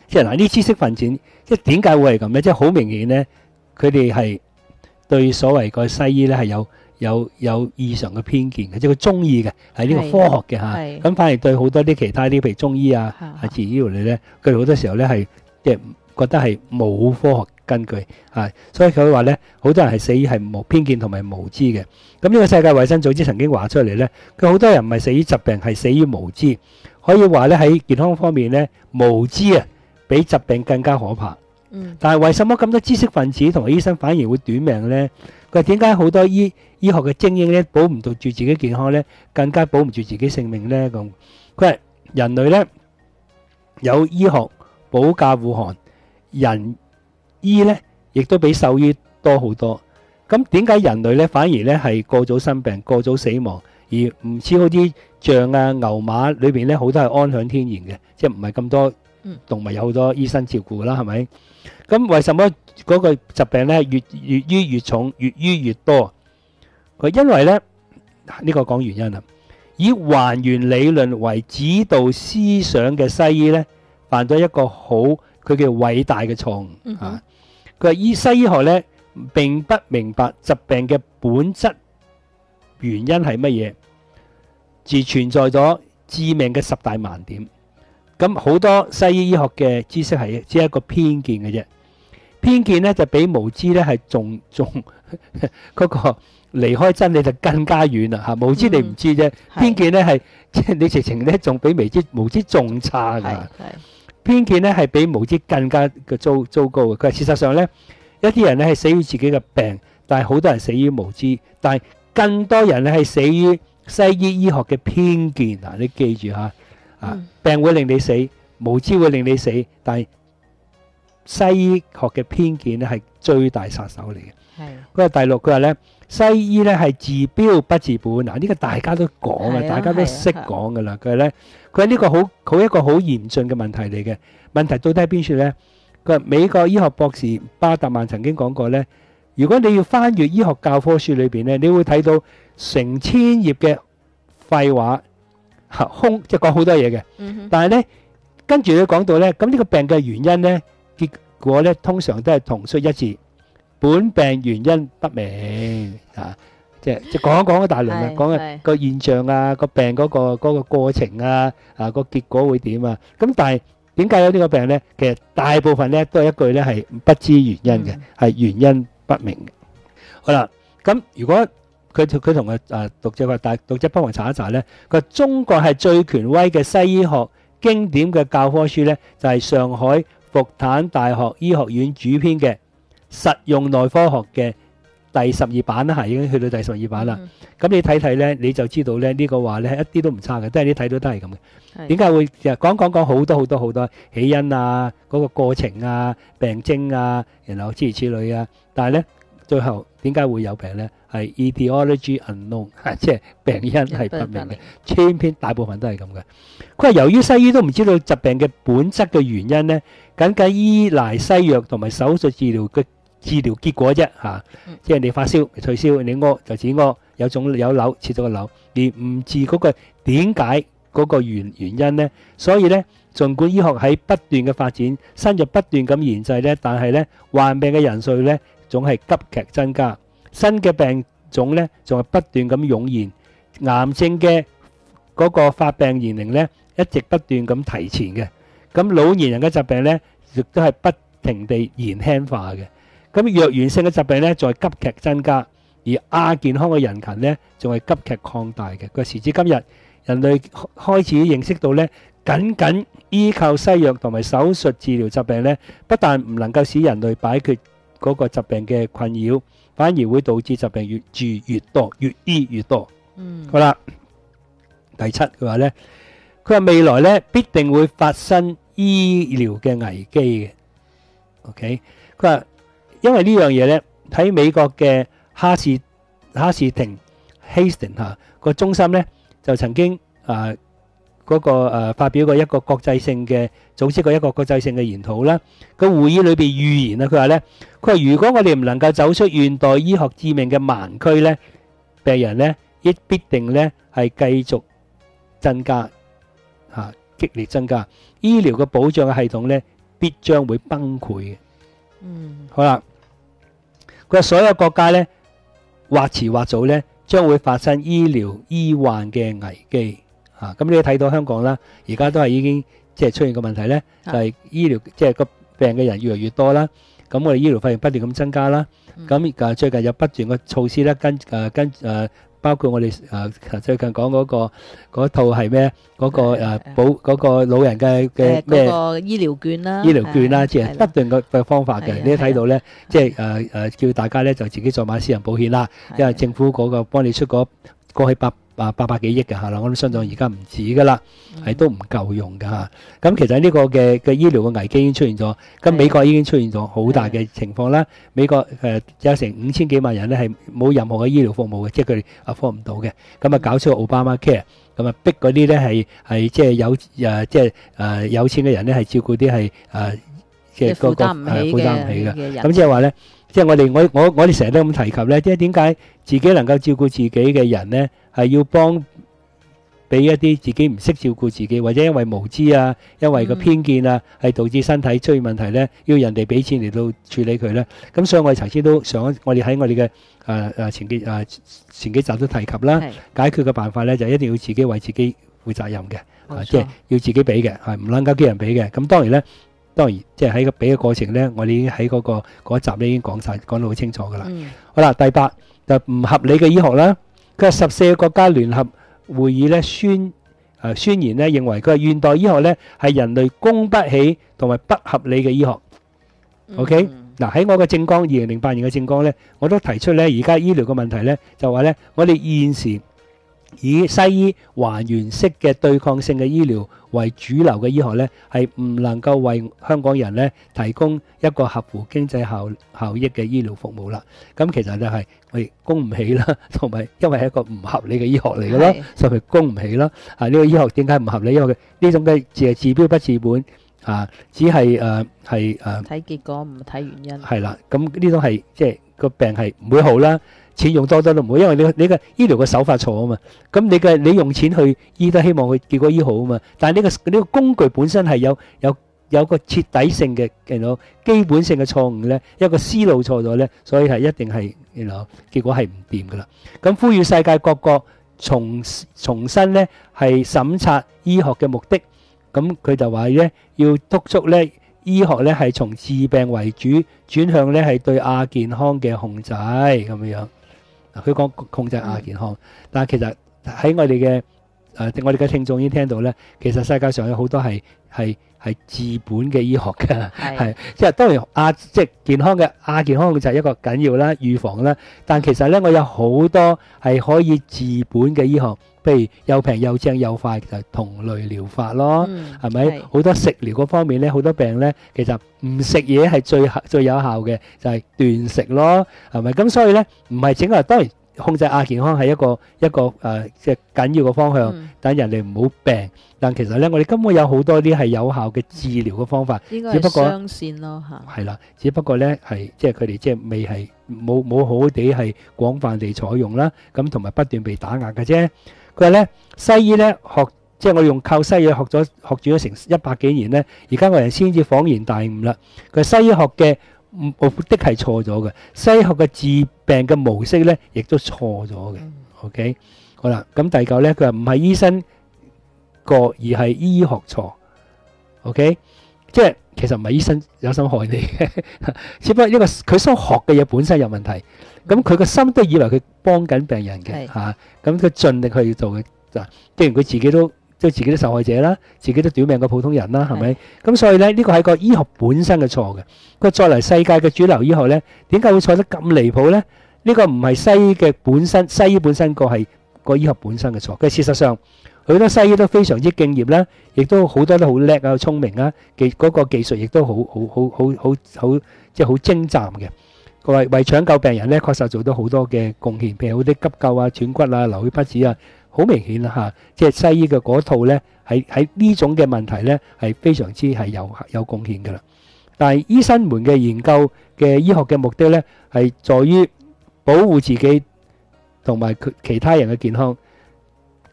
[SPEAKER 6] 即係嗱，呢知識分子，即係點解會係咁咧？即係好明顯咧，佢哋係對所謂個西醫咧係有有有異常嘅偏見嘅，即係佢中意嘅係呢個科學嘅嚇。咁反而對好多啲其他啲譬如中醫啊、
[SPEAKER 5] 嚇
[SPEAKER 6] 啊自然醫療嚟咧，佢哋好多時候咧係即係覺得係冇科學根據啊，所以佢話咧，好多人係死於係無偏見同埋無知嘅。咁呢個世界衛生組織曾經話出嚟咧，佢好多人唔係死於疾病，係死於無知。可以話咧喺健康方面咧，無知啊比疾病更加可怕。
[SPEAKER 5] 嗯
[SPEAKER 6] 但係為什麼咁多知識分子同埋醫生反而會短命呢？佢話點解好多醫醫學嘅精英咧保唔到住自己健康咧，更加保唔住自己性命呢？咁佢話人類咧有醫學保駕護航，人醫咧亦都比獸醫多好多。咁點解人類咧反而咧係過早生病、過早死亡，而唔似好啲象啊、牛馬裏邊咧好多係安享天然嘅，即係唔係咁多
[SPEAKER 5] 嗯
[SPEAKER 6] 動物有好多醫生照顧啦，係咪？咁為什麼嗰個疾病咧越越醫越重、越醫越多？佢因為咧呢、個講原因啦，以還原理論為指導思想嘅西醫咧，犯咗一個好佢叫偉大嘅錯誤
[SPEAKER 5] 嗯
[SPEAKER 6] 啊！佢話醫西醫學咧並不明白疾病嘅本質原因係乜嘢，而存在咗致命嘅十大盲點。咁好多西醫醫學嘅知識係只係一個偏見嘅啫，偏見咧就比無知咧係仲仲 嗰個離開真理就更加遠啦嚇。無知你唔知啫，
[SPEAKER 5] 係
[SPEAKER 6] 偏見咧係即係 你直情咧仲比無知無知仲差
[SPEAKER 5] 係
[SPEAKER 6] 㗎。
[SPEAKER 5] 係
[SPEAKER 6] 偏見咧係比無知更加嘅糟糟糕嘅。佢話事實上咧，一啲人咧係死於自己嘅病，但係好多人死於無知，但係更多人咧係死於西醫醫學嘅偏見嗱，你記住嚇啊
[SPEAKER 5] 嗯！
[SPEAKER 6] 病會令你死，無知會令你死，但係西醫學嘅偏見咧係最大殺手嚟嘅。
[SPEAKER 5] 係
[SPEAKER 6] 佢話第六，佢話咧西醫咧係治標不治本，嗱呢個大家都講嘅，
[SPEAKER 5] 係啊
[SPEAKER 6] 大家都識講噶啦。佢咧，佢係呢個好好一個好嚴峻嘅問題嚟嘅。問題到底喺邊處咧？佢話美國醫學博士巴特曼曾經講過咧，如果你要翻閱醫學教科書裏邊咧，你會睇到成千頁嘅廢話，嚇空即係講好多嘢嘅。
[SPEAKER 5] 嗯
[SPEAKER 6] 但係咧，跟住佢講到咧，咁呢個病嘅原因咧，結果咧通常都係同出一致，本病原因不明啊，即係即係講一講一大輪啦，
[SPEAKER 5] 係
[SPEAKER 6] 講
[SPEAKER 5] 係
[SPEAKER 6] 嘅個現象啊，個病嗰個嗰個過程啊，啊個結果會點啊？咁但係點解有呢個病咧？其實大部分咧都係一句咧係不知原因嘅
[SPEAKER 5] 嗯，
[SPEAKER 6] 係原因不明嘅。好啦，咁如果佢佢同個誒讀者話，但讀者不妨查一查咧。佢話中國係最權威嘅西醫學經典嘅教科書咧，就係、上海復旦大學醫學院主編嘅《實用內科學》嘅第十二版啦，係已經去到第十二版啦。
[SPEAKER 5] 嗯
[SPEAKER 6] 咁、你睇睇咧，你就知道咧呢、個話咧一啲都唔差嘅，都係你睇到都係咁嘅。
[SPEAKER 5] 係
[SPEAKER 6] 點解會講講講好多好多好多起因啊，嗰、個過程啊、病徵啊，然後諸如此類啊，但係咧最後點解會有病咧？係 etiology unknown，即係病因係不明嘅，千篇大部分都係咁嘅。佢話由於西醫都唔知道疾病嘅本質嘅原因咧，僅僅依賴西藥同埋手術治療嘅治療結果啫嚇、
[SPEAKER 5] 嗯
[SPEAKER 6] 即係你發燒退燒，你屙就止屙，有腫有瘤切咗個瘤，而唔治嗰個點解嗰個原原因咧。所以咧，儘管醫學喺不斷嘅發展，新藥不斷咁研製咧，但係咧患病嘅人數咧總係急劇增加，新嘅病種咧仲係不斷咁湧現，癌症嘅嗰個發病年齡咧一直不斷咁提前嘅，咁老年人嘅疾病咧亦都係不停地延輕化嘅，咁藥源性嘅疾病咧再急劇增加，而亞健康嘅人群咧仲係急劇擴大嘅。佢話時至今日，人類開始認識到咧，僅僅依靠西藥同埋手術治療疾病咧，不但唔能夠使人類擺脫嗰個疾病嘅困擾，反而會導致疾病越住越多，越醫越多。
[SPEAKER 5] 嗯
[SPEAKER 6] 好啦，第七佢話咧，佢話未來咧必定會發生醫療嘅危機嘅。OK，佢話因為呢樣嘢咧喺美國嘅哈士哈士廷 Hastings 嚇個中心咧就曾經啊嗰、個誒、呃、發表過一個國際性嘅組織過一個國際性嘅研討啦。個會議裏邊預言啊，佢話咧，佢話如果我哋唔能夠走出現代醫學致命嘅盲區咧，病人咧亦必定咧係繼續增加嚇、啊激烈增加，醫療嘅保障嘅系統咧必將會崩潰嘅。
[SPEAKER 5] 嗯
[SPEAKER 6] 好啦，佢話所有國家咧或遲或早咧將會發生醫療醫患嘅危機啊！咁你睇到香港啦，而家都係已經即係出現個問題咧，就係、醫療即係個病嘅人越嚟越多啦。咁我哋醫療費用不斷咁增加啦。
[SPEAKER 5] 嗯
[SPEAKER 6] 咁誒最近有不斷嘅措施咧，跟誒跟誒包括我哋誒最近講嗰個嗰套係咩？嗰個誒
[SPEAKER 5] 誒
[SPEAKER 6] 保嗰個老人嘅嘅咩？
[SPEAKER 5] 嗰個醫療券啦，
[SPEAKER 6] 醫療券啦，即係不
[SPEAKER 5] 係啦
[SPEAKER 6] 斷嘅嘅方法嘅。你都睇到咧，即係誒誒叫大家咧就自己再買私人保險啦，因為政府嗰個幫你出嗰過去八啊八百幾億嘅嚇啦，我都相信而家唔止噶啦，係都唔夠用㗎嚇。咁其實呢個嘅嘅醫療嘅危機已經出現咗，咁美國已經出現咗好大嘅情況啦。美國誒有成五千幾萬人咧係冇任何嘅醫療服務嘅，即係佢哋 afford 唔到嘅。咁啊搞出個奧巴馬 care，咁啊逼嗰啲咧係係即係有誒即係誒有錢嘅人咧係照顧啲係誒
[SPEAKER 5] 即係
[SPEAKER 6] 嗰個負擔唔起嘅。咁即係話咧，即係我哋我我我哋成日都咁提及咧，即係點解自己能夠照顧自己嘅人咧，係要幫俾一啲自己唔識照顧自己，或者因為無知啊，因為個
[SPEAKER 5] 嗯
[SPEAKER 6] 偏見啊，係導致身體出現問題咧，要人哋俾錢嚟到處理佢咧。咁所以我哋頭先都上我哋喺我哋嘅誒誒前幾誒前幾集都提及啦，解決嘅辦法咧就一定要自己為自己負責任嘅。啊，即係要自己俾嘅，係唔能夠叫人俾嘅。咁當然咧，當然即係喺個俾嘅過程咧，我哋已經喺嗰、個嗰一集咧已經講晒，講到好清楚噶啦。
[SPEAKER 5] 嗯
[SPEAKER 6] 好啦，第八就唔合理嘅醫學啦。佢話十四個國家聯合會議咧宣誒、呃宣言咧認為佢話現代醫學咧係人類供不起同埋不合理嘅醫學。OK？
[SPEAKER 5] 嗯
[SPEAKER 6] 嗱喺我嘅政綱二零零八年嘅政綱咧，我都提出咧而家醫療嘅問題咧就話咧，我哋現時以西醫還原式嘅對抗性嘅醫療為主流嘅醫學呢，係唔能夠為香港人呢提供一個合乎經濟效效益嘅醫療服務啦。咁其實就係我哋供唔起啦，同埋因為係一個唔合理嘅醫學嚟嘅咯
[SPEAKER 5] 係，
[SPEAKER 6] 所以佢供唔起啦。啊，呢、個醫學點解唔合理？因為佢呢種嘅治係治標不治本啊，只係誒係誒。
[SPEAKER 5] 睇結果唔睇原因。
[SPEAKER 6] 係啦，咁呢種係即係個病係唔會好啦，錢用多多都唔會，因為你你嘅醫療嘅手法錯啊嘛。咁你嘅你用錢去醫都希望佢結果醫好啊嘛。但係呢個呢個工具本身係有有有個徹底性嘅見到基本性嘅錯誤咧，一個思路錯咗咧，所以係一定係見到結果係唔掂噶啦。咁呼籲世界各國重重新咧係審查醫學嘅目的，咁佢就話咧要督促咧。醫學咧係從治病為主，轉向咧係對亞健康嘅控制咁樣樣。佢講控制亞健康，但系其實喺我哋嘅诶，我哋嘅聽眾已經聽到咧，其實世界上有好多係係係治本嘅醫學嘅，
[SPEAKER 5] 係
[SPEAKER 6] 係即係當然亞即系健康嘅亞健康就係一個緊要啦，預防啦。但其實咧，我有好多係可以治本嘅醫學，譬如又平又正又快，就係同類療法咯。
[SPEAKER 5] 嗯
[SPEAKER 6] 係咪好多食療嗰方面咧，好多病咧，其實唔食嘢係最合 最有效嘅，就係斷食咯，係咪？咁所以咧，唔係整個當然控制亞健康係一個一個誒即係緊要嘅方向，
[SPEAKER 5] 嗯
[SPEAKER 6] 等人哋唔好病。但其實咧，我哋根本有好多啲係有效嘅治療嘅方法，只不過
[SPEAKER 5] 係雙線咯嚇。
[SPEAKER 6] 係啦，只不過咧係即係佢哋即係未係冇冇好好地係廣泛地採用啦，咁同埋不斷被打壓嘅啫。佢話咧西醫咧學。即係我用靠西醫學咗學住咗成一百幾年咧，而家我哋先至恍然大悟啦。佢西醫學嘅目的係錯咗嘅，西醫學嘅治病嘅模式咧，亦都錯咗嘅。OK，好啦，咁第九咧，佢話唔係醫生過，而係醫學錯。OK，即係其實唔係醫生有心害你嘅，只不過呢個佢所學嘅嘢本身有問題。咁佢個心都以為佢幫緊病人嘅
[SPEAKER 5] 係
[SPEAKER 6] 嚇，咁佢盡力去做嘅。嗱，既然佢自己都即係自己都受害者啦，自己都短命過普通人啦，係咪？咁所以咧，呢個係個醫學本身嘅錯嘅。佢再嚟世界嘅主流醫學咧，點解會錯得咁離譜咧？呢個唔係西醫嘅本身，西醫本身個係個醫學本身嘅錯。佢事實上，好多西醫都非常之敬業啦，亦都好多都好叻啊，好聰明啊，技嗰個技術亦都好好好好好好即係好精湛嘅。為為搶救病人咧，確實做到好多嘅貢獻，譬如好啲急救啊、斷骨啊、流血不止啊，好明顯啦嚇。即係西醫嘅嗰套咧，喺喺呢種嘅問題咧，係非常之係有有貢獻噶啦。但係醫生們嘅研究嘅醫學嘅目的咧，係在於保護自己同埋佢其他人嘅健康。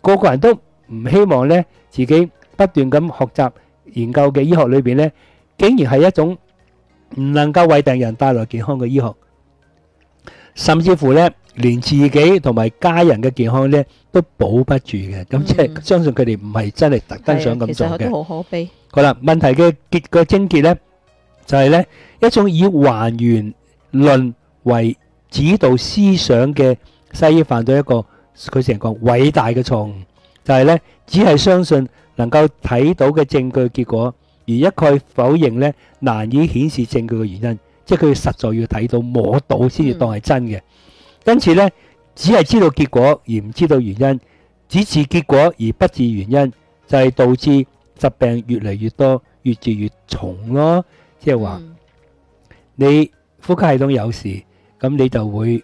[SPEAKER 6] 個個人都唔希望咧自己不斷咁學習研究嘅醫學裏邊咧，竟然係一種唔能夠為病人帶來健康嘅醫學。甚至乎咧，連自己同埋家人嘅健康咧都保不住嘅，咁即係
[SPEAKER 5] 嗯
[SPEAKER 6] 相信佢哋唔係真係特登想咁做嘅。
[SPEAKER 5] 係啊其實都好可悲。
[SPEAKER 6] 好啦，問題嘅結個症結咧，就係咧一種以還原論為指導思想嘅西醫犯咗一個佢成日講偉大嘅錯誤，就係咧只係相信能夠睇到嘅證據結果，而一概否認咧難以顯示證據嘅原因，即係佢實在要睇到摸到先至當係真嘅。因此咧，只係知道結果而唔知道原因，只治結果而不治原因，就係導致疾病越嚟越多，越治越重咯。即係話
[SPEAKER 5] 嗯
[SPEAKER 6] 你呼吸系統有事，咁你就會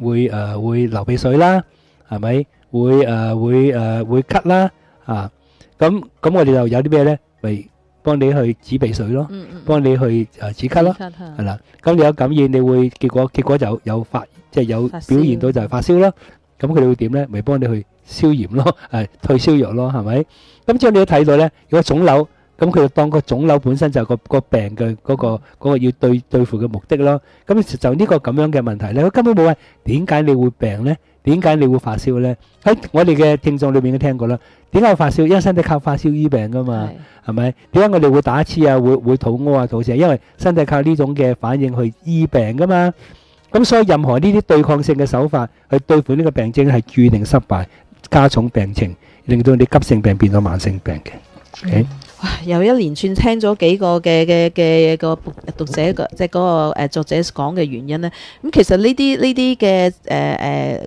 [SPEAKER 6] 會誒、呃、會流鼻水啦，係咪？會誒、呃、會誒、呃、會咳啦，啊咁咁我哋就有啲咩咧？咪幫你去止鼻水咯，
[SPEAKER 5] 嗯嗯，
[SPEAKER 6] 幫你去誒止咳咯。
[SPEAKER 5] 咳嚇
[SPEAKER 6] 係啦，咁你有感染，你會結果結果就有發，即係有表現到就係發燒咯。咁佢哋會點咧？咪幫你去消炎咯，誒 退燒藥咯，係咪？咁之後你都睇到咧，如果腫瘤，咁佢就當個腫瘤本身就係個個病嘅嗰個嗰個要對對付嘅目的咯。咁就呢個咁樣嘅問題咧，佢根本冇話點解你會病咧？點解你會發燒咧？喺我哋嘅聽眾裏面都聽過啦。點解會發燒？因為身體靠發燒醫病噶嘛。
[SPEAKER 5] 係
[SPEAKER 6] 係咪？點解我哋會打刺啊？會會肚屙啊、肚瀉？因為身體靠呢種嘅反應去醫病噶嘛。咁所以任何呢啲對抗性嘅手法去對付呢個病症係注定失敗，加重病情，令到你急性病變咗慢性病嘅。
[SPEAKER 5] 哇！又一連串聽咗幾個嘅嘅嘅個讀者嘅即係嗰個誒作者講嘅原因咧。咁其實呢啲呢啲嘅誒誒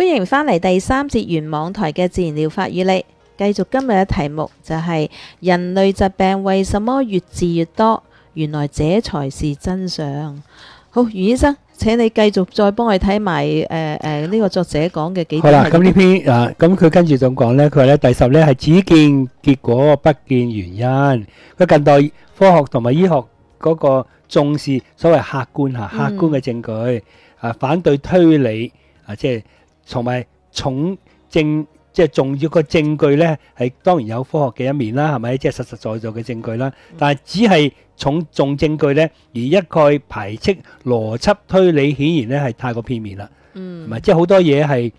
[SPEAKER 5] 歡迎翻嚟第三節原網台嘅自然療法與你，繼續今日嘅題目就係、人類疾病為什麼越治越多？原來這才是真相。好，袁醫生，請你繼續再幫我睇埋誒誒呢個作者講嘅幾
[SPEAKER 6] 好啦，咁呢篇啊，咁佢跟住就講咧，佢話咧第十咧係只見結果不見原因。佢近代科學同埋醫學嗰個重視所謂客觀嚇、客觀嘅證據啊，反對推理啊，即係同埋重證，即係重要個證據咧係當然有科學嘅一面啦，係咪？即係實實在在嘅證據啦，但係只係重重證據咧，而一概排斥邏輯推理，顯然咧係太過片面啦。
[SPEAKER 5] 嗯
[SPEAKER 6] 唔係，即係好多嘢係，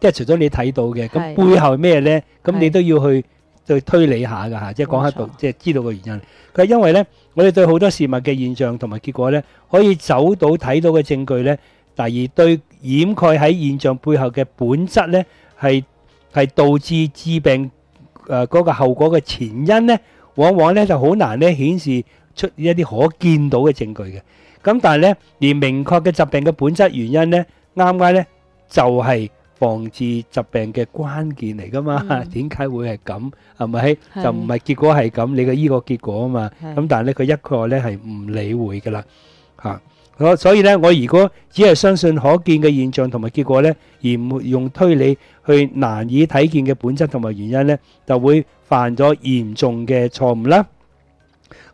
[SPEAKER 6] 即係除咗你睇到嘅，咁背後咩咧？咁你都要去去推理下㗎嚇，即係講喺度即係知道個原因。佢係因為咧，我哋對好多事物嘅現象同埋結果咧，可以走到睇到嘅證據咧，但而對掩蓋喺現象背後嘅本質咧，係係導致致病誒嗰個後果嘅前因咧，往往咧就好難咧顯示出一啲可見到嘅證據嘅。咁但係咧，而明確嘅疾病嘅本質原因咧，啱啱咧就係、防治疾病嘅關鍵嚟噶嘛？
[SPEAKER 5] 嗯
[SPEAKER 6] 點解、會係咁？係咪？就唔係結果係咁，你嘅依個結果啊嘛。
[SPEAKER 5] 係
[SPEAKER 6] 咁但係咧，佢一概咧係唔理會噶啦嚇。我所以咧，我如果只係相信可見嘅現象同埋結果咧，而唔用推理去難以睇見嘅本質同埋原因咧，就會犯咗嚴重嘅錯誤啦。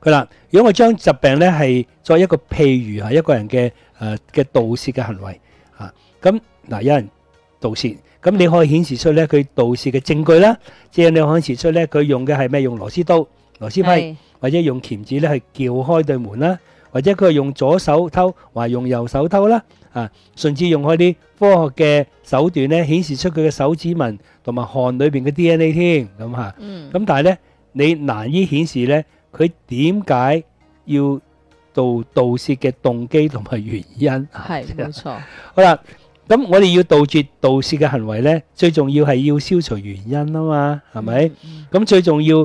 [SPEAKER 6] 佢啦，如果我將疾病咧係作一個譬如係一個人嘅誒嘅盜竊嘅行為啊，咁、嗱有人盜竊，咁你可以顯示出咧佢盜竊嘅證據啦，即係你可以顯示出咧佢用嘅係咩？用螺絲刀、螺絲批。或者用鉗子咧去撬開對門啦，或者佢係用左手偷，或用右手偷啦，啊，甚至用開啲科學嘅手段咧，顯示出佢嘅手指紋同埋汗裏邊嘅 DNA 添，咁嚇。
[SPEAKER 5] 嗯
[SPEAKER 6] 咁但係咧，你難以顯示咧，佢點解要盜盜竊嘅動機同埋原因。
[SPEAKER 5] 係冇錯，
[SPEAKER 6] 好啦，咁我哋要杜絕盜竊嘅行為咧，最重要係要消除原因啊嘛，係咪？
[SPEAKER 5] 嗯？
[SPEAKER 6] 咁最重要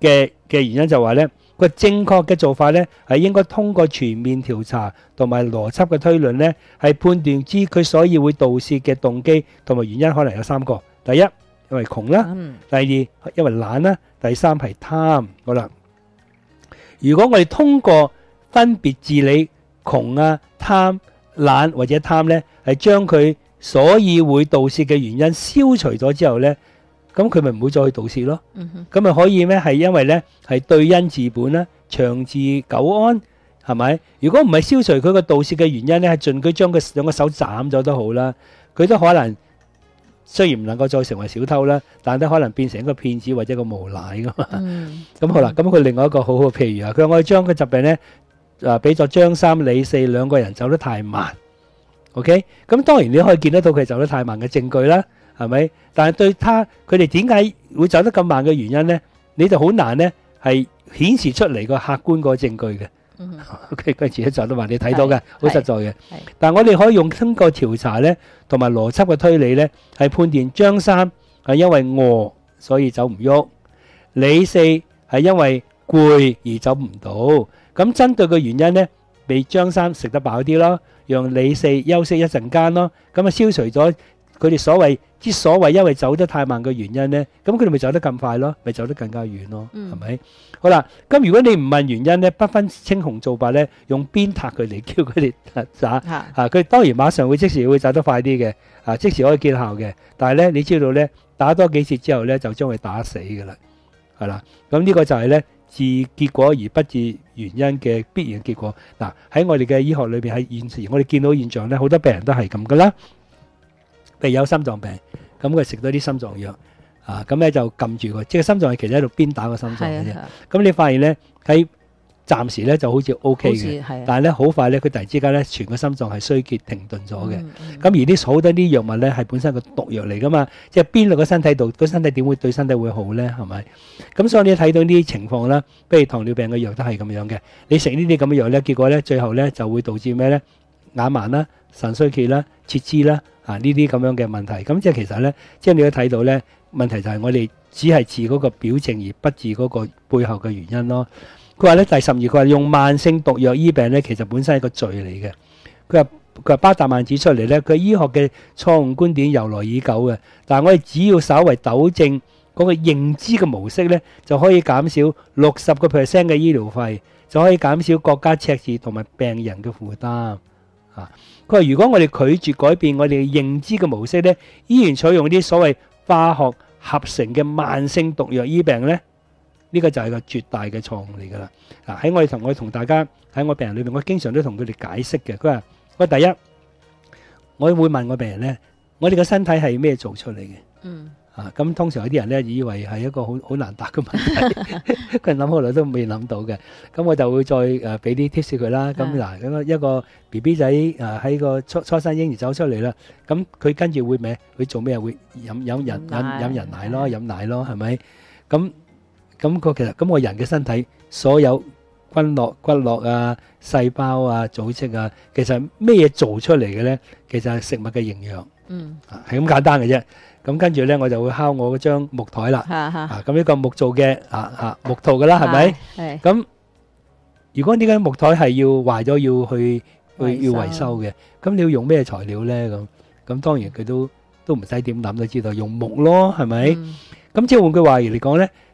[SPEAKER 6] 嘅嘅原因就話咧，個正確嘅做法呢係應該通過全面調查同埋邏輯嘅推論呢，係判斷知佢所以會盜竊嘅動機同埋原因可能有三個。第一，因為窮啦；
[SPEAKER 5] 嗯
[SPEAKER 6] 第二，因為懶啦；第三係貪。好啦，如果我哋通過分別治理窮啊、貪、懶或者貪呢，係將佢所以會盜竊嘅原因消除咗之後咧，咁佢咪唔會再去盜竊咯。咁咪可以咩？係因為咧係對因治本啦，長治久安，係咪？如果唔係消除佢個盜竊嘅原因咧，係盡佢將佢兩個手斬咗都好啦，佢都可能雖然唔能夠再成為小偷啦，但都可能變成一個騙子或者一個無賴噶嘛。
[SPEAKER 5] 嗯
[SPEAKER 6] 咁好啦，咁佢另外一個好好嘅譬如啊，佢話我哋將個疾病咧，啊俾咗張三李四兩個人走得太慢，OK？咁當然你可以見得到佢走得太慢嘅證據啦，係咪？但係對他佢哋點解會走得咁慢嘅原因咧，你就好難咧係顯示出嚟個客觀個證據嘅。
[SPEAKER 5] 嗯哼
[SPEAKER 6] OK，佢自己走得慢，你睇到嘅，好實在嘅。但係我哋可以用通過調查咧，同埋邏輯嘅推理咧，係判斷張三係因為餓所以走唔喐，李四係因為攰而走唔到。咁針對嘅原因咧，俾張三食得飽啲咯，讓李四休息一陣間咯，咁啊消除咗佢哋所謂之所謂因為走得太慢嘅原因咧，咁佢哋咪走得咁快咯，咪走得更加遠咯，
[SPEAKER 5] 嗯
[SPEAKER 6] 係咪？好啦，咁如果你唔問原因咧，不分青紅皂白咧，用鞭撻佢哋，叫佢哋打
[SPEAKER 5] 嚇
[SPEAKER 6] 啊，佢當然馬上會即時會走得快啲嘅，啊，即時可以見效嘅。但係咧，你知道咧，打多幾次之後咧，就將佢打死㗎啦，係啦。咁呢個就係咧治結果而不治原因嘅必然結果。嗱、喺我哋嘅醫學裏邊，喺現時我哋見到現象咧，好多病人都係咁噶啦。譬如有心臟病，咁佢食多啲心臟藥，啊，咁咧就撳住佢，即係心臟係其實喺度鞭打個心臟嘅啫。
[SPEAKER 5] 啊，
[SPEAKER 6] 咁你發現咧喺暫時咧就好似 O K 嘅。但係咧好快咧，佢突然之間咧，全個心臟係衰竭停頓咗嘅。咁、而啲好多啲藥物咧係本身個毒藥嚟噶嘛，即係邊落個身體度，個身體點會對身體會好咧？係咪？咁所以你睇到呢啲情況啦，譬如糖尿病嘅藥都係咁樣嘅。你食呢啲咁嘅藥咧，結果咧最後咧就會導致咩咧？眼盲啦、腎衰竭啦、截肢啦啊呢啲咁樣嘅問題。咁即係其實咧，即係你都睇到咧，問題就係我哋只係治嗰個表症而不治嗰個背後嘅原因咯。佢話咧第十二，佢話用慢性毒藥醫病咧，其實本身係個罪嚟嘅。佢話佢話巴達曼指出嚟咧，佢醫學嘅錯誤觀點由來已久嘅，但係我哋只要稍為糾正嗰個認知嘅模式咧，就可以減少六十個 percent 嘅醫療費，就可以減少國家赤字同埋病人嘅負擔。啊，佢话如果我哋拒绝改变我哋认知嘅模式咧，依然采用啲所谓化学合成嘅慢性毒药医病咧。呢个就系个绝大嘅错误嚟噶啦！嗱、喺我哋同我同大家喺我病人里面，我经常都同佢哋解释嘅。佢话：我第一，我会问我病人咧，我哋個身体系咩做出嚟嘅？
[SPEAKER 5] 嗯
[SPEAKER 6] 啊，咁通常有啲人咧以為係一個好好難答嘅問題，佢諗好耐都未諗到嘅。咁我就會再誒俾啲 tips 佢啦。咁
[SPEAKER 5] 嗯
[SPEAKER 6] 嗱，一個一個 B B 仔誒喺個初初生嬰兒走出嚟啦，咁佢跟住會咩？會做咩？會飲飲人飲
[SPEAKER 5] 奶
[SPEAKER 6] 飲人奶咯，飲奶咯，係咪？咁咁個其實咁我人嘅身體所有骨骼骨骼啊、細胞啊、組織啊，其實咩嘢做出嚟嘅咧？其實係食物嘅營養。
[SPEAKER 5] 嗯，
[SPEAKER 6] 啊，係咁簡單嘅啫。咁跟住咧，我就會敲我嗰張木台啦。啊，咁呢個木做嘅啊啊木套噶啦，係咪？？
[SPEAKER 5] 係
[SPEAKER 6] 咁如果呢間木台係要壞咗，要去去要維修嘅，咁你要用咩材料咧？咁咁當然佢都都唔使點諗都知道用木咯，係咪？
[SPEAKER 5] 嗯
[SPEAKER 6] 咁即係換句話嚟講咧，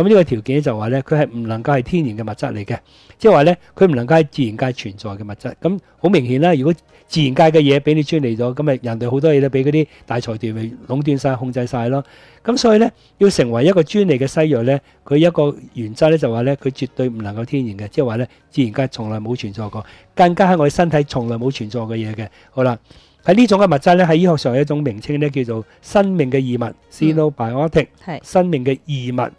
[SPEAKER 6] 咁呢個條件就話咧，佢係唔能夠係天然嘅物質嚟嘅，即係話咧，佢唔能夠係自然界存在嘅物質。咁好明顯啦，如果自然界嘅嘢俾你專利咗，咁咪人哋好多嘢都俾嗰啲大財團咪壟斷晒、控制晒咯。咁所以咧，要成為一個專利嘅西藥咧，佢一個原則咧就話咧，佢絕對唔能夠天然嘅，即係話咧，自然界從來冇存在過，更加喺我哋身體從來冇存在嘅嘢嘅。好啦，喺呢種嘅物質咧，喺醫學上有一種名稱咧，叫做生命嘅異物 （xenobiotic）。
[SPEAKER 5] 係
[SPEAKER 6] 生命嘅異物。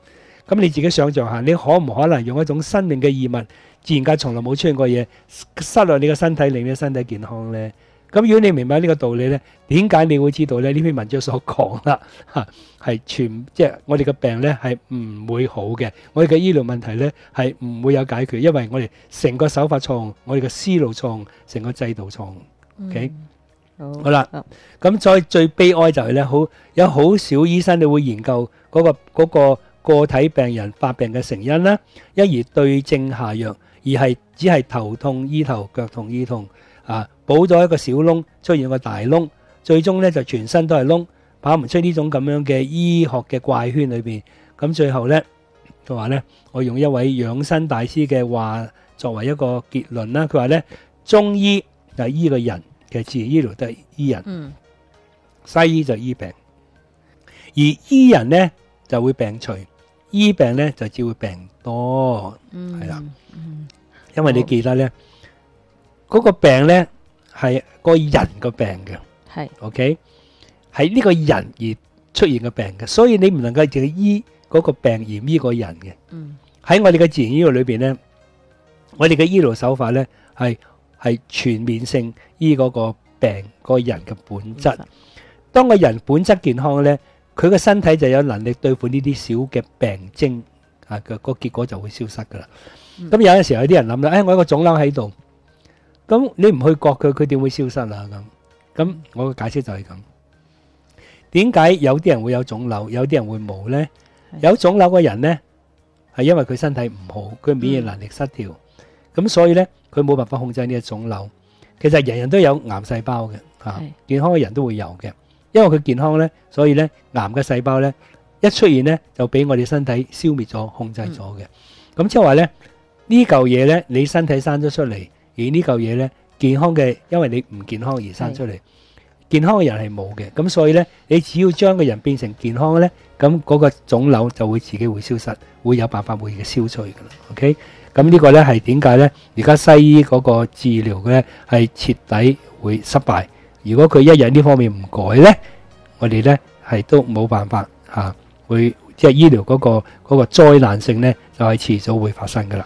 [SPEAKER 6] 咁你自己想象下，你可唔可能用一種生命嘅異物，自然界從來冇出現過嘢，失落你嘅身體，令你嘅身體健康呢？咁如果你明白呢個道理呢，點解你會知道呢？呢篇文章所講啦，嚇係全即係我哋嘅病呢係唔會好嘅，我哋嘅醫療問題呢係唔會有解決，因為我哋成個手法錯誤，我哋嘅思路錯誤，成個制度錯誤。OK
[SPEAKER 5] 好
[SPEAKER 6] 好啦咁再最悲哀就係呢，好有好少醫生你會研究嗰、個嗰、個個體病人發病嘅成因啦，一而對症下藥，而係只係頭痛醫頭，腳痛醫痛啊，補咗一個小窿，出現個大窿，最終咧就全身都係窿，跑唔出呢種咁樣嘅醫學嘅怪圈裏邊。咁最後咧，佢話咧，我用一位養生大師嘅話作為一個結論啦。佢話咧，中醫就係醫個人，其實自然醫療都係醫人。
[SPEAKER 5] 嗯
[SPEAKER 6] 西醫就醫病，而醫人咧就會病除，醫病咧就只會病多，
[SPEAKER 5] 嗯
[SPEAKER 6] 係啦。
[SPEAKER 5] 嗯
[SPEAKER 6] 因為你
[SPEAKER 5] 好
[SPEAKER 6] 記得咧嗰、個病咧係個人個病嘅
[SPEAKER 5] 係
[SPEAKER 6] ，OK，係呢個人而出現嘅病嘅，所以你唔能夠淨係醫嗰個病而唔醫個人嘅。
[SPEAKER 5] 嗯。
[SPEAKER 6] 喺我哋嘅自然醫療裏邊咧，我哋嘅醫療手法咧係係全面性醫嗰個病個人嘅本質。當個人本質健康咧，佢個身體就有能力對付呢啲小嘅病徵啊個個結果就會消失噶啦。咁、有陣時候有啲人諗啦，誒、我有個腫瘤喺度，咁你唔去割佢，佢點會消失啊？咁咁我嘅解釋就係咁。點解有啲人會有腫瘤，有啲人會冇呢？有腫瘤嘅人呢，係因為佢身體唔好，佢免疫能力失調，咁、所以呢，佢冇辦法控制呢個腫瘤。其實人人都有癌細胞嘅，嚇、
[SPEAKER 5] 係
[SPEAKER 6] 健康嘅人都會有嘅，因為佢健康呢，所以呢，癌嘅細胞呢，一出現呢，就俾我哋身體消滅咗、控制咗嘅。咁即係話呢，呢嚿嘢呢，你身體生咗出嚟，而呢嚿嘢呢，健康嘅，因為你唔健康而生出嚟。健康嘅人係冇嘅，咁所以呢，你只要將個人變成健康嘅呢，咁嗰個腫瘤就會自己會消失，會有辦法會嘅消除噶啦。OK，咁呢個呢係點解呢？而家西醫嗰個治療呢係徹底會失敗。如果佢一日呢方面唔改呢，我哋呢係都冇辦法嚇、啊，會即係醫療嗰、個嗰、個災難性呢，就係、遲早會發生噶啦。